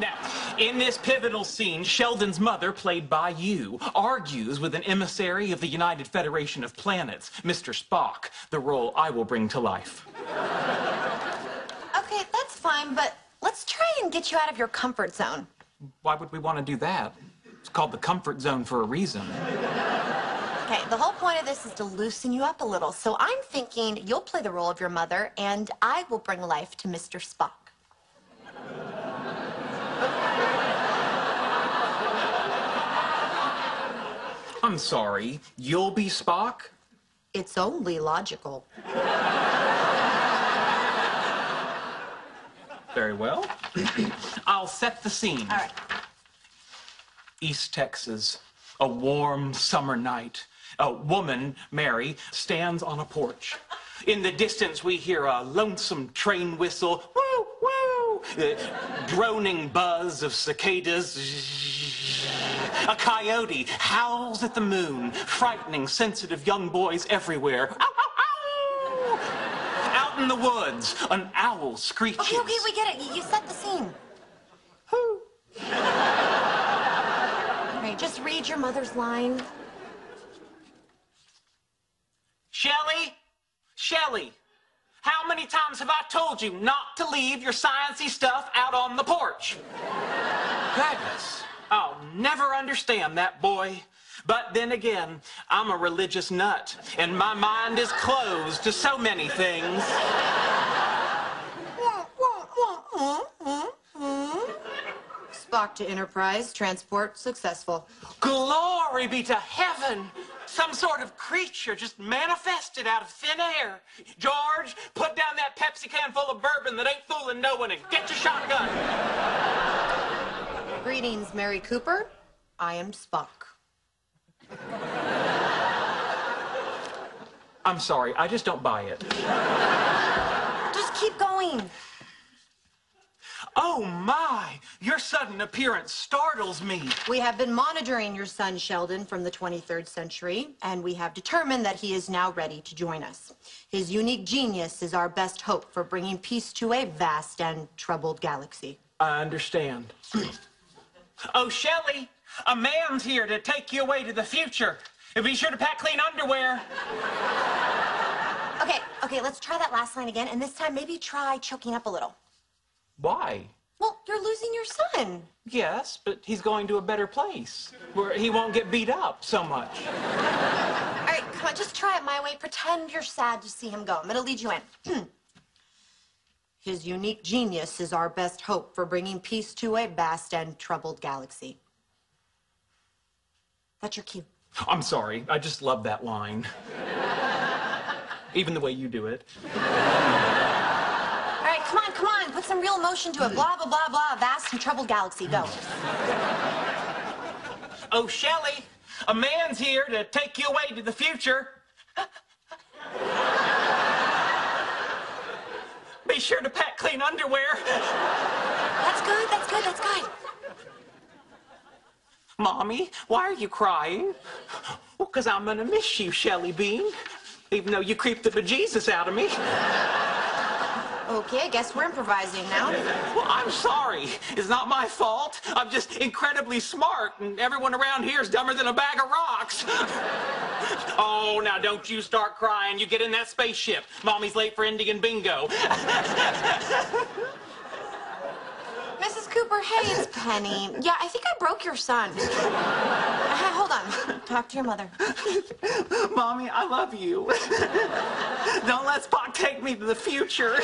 Now, in this pivotal scene, Sheldon's mother, played by you, argues with an emissary of the United Federation of Planets, Mr. Spock, the role I will bring to life. Okay, that's fine, but let's try and get you out of your comfort zone. Why would we want to do that? It's called the comfort zone for a reason. Okay, the whole point of this is to loosen you up a little. So I'm thinking you'll play the role of your mother, and I will bring life to Mr. Spock. I'm sorry, you'll be Spock? It's only logical. Very well. I'll set the scene. All right. East Texas, a warm summer night. A woman, Mary, stands on a porch. In the distance, we hear a lonesome train whistle, the droning buzz of cicadas. A coyote howls at the moon, frightening sensitive young boys everywhere. Ow, ow, ow! Out in the woods, an owl screeches. Okay, okay, we get it. You- set the scene. Who? Right, just read your mother's line. Shelley? Shelley, how many times have I told you not to leave your sciencey stuff out on the porch? Goodness, I'll never understand that boy. But then again, I'm a religious nut, and my mind is closed to so many things. Spock to Enterprise, transport successful. Glory be to heaven! Some sort of creature just manifested out of thin air. George, put down that Pepsi can full of bourbon that ain't fooling no one and get your shotgun. Greetings, Mary Cooper. I am Spock. I'm sorry, I just don't buy it. Just keep going. Oh my! Your sudden appearance startles me. We have been monitoring your son, Sheldon, from the 23rd century, and we have determined that he is now ready to join us. His unique genius is our best hope for bringing peace to a vast and troubled galaxy. I understand. oh, Shelley, a man's here to take you away to the future. And be sure to pack clean underwear. Okay, okay, let's try that last line again, and this time maybe try choking up a little. Why? Well, you're losing your son. Yes, but he's going to a better place where he won't get beat up so much. All right, come on, just try it my way. Pretend you're sad to see him go. I'm gonna lead you in. His unique genius is our best hope for bringing peace to a vast and troubled galaxy. That's your cue. I'm sorry, I just love that line. Even the way you do it. Come on, come on. Put some real emotion to it. Blah, blah, blah, blah. Vast and troubled galaxy. Go. Oh, Shelley, a man's here to take you away to the future. Be sure to pack clean underwear. That's good, that's good, that's good. Mommy, why are you crying? Well, because I'm going to miss you, Shelly Bean. Even though you creeped the bejesus out of me. Okay, I guess we're improvising now. Well, I'm sorry. It's not my fault. I'm just incredibly smart, and everyone around here is dumber than a bag of rocks. oh, now don't you start crying. You get in that spaceship. Mommy's late for Indian bingo. Hey, it's Penny. Yeah, I think I broke your son. Hold on. Talk to your mother. Mommy, I love you. don't let Spock take me to the future.